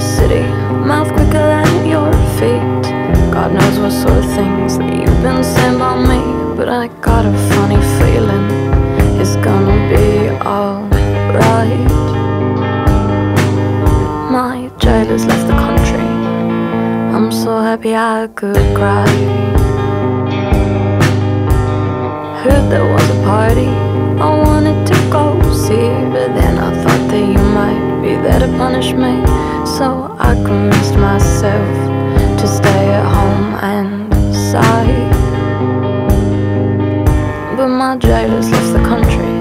city, mouth quicker than your feet. God knows what sort of things that you've been saying about me, but I got a funny feeling it's gonna be alright. My jailers left the country. I'm so happy I could cry. Heard there was a might be there punish me. So I convinced myself to stay at home and sigh. But my jailers left the country.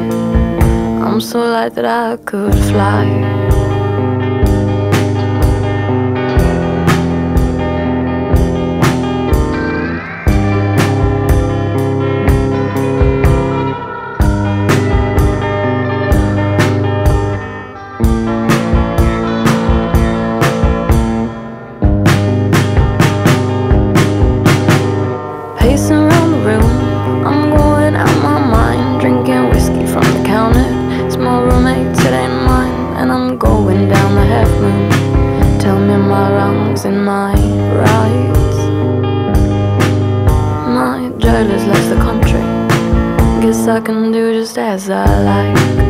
I'm so light that I could fly. And my rights. My jailers left the country. Guess I can do just as I like.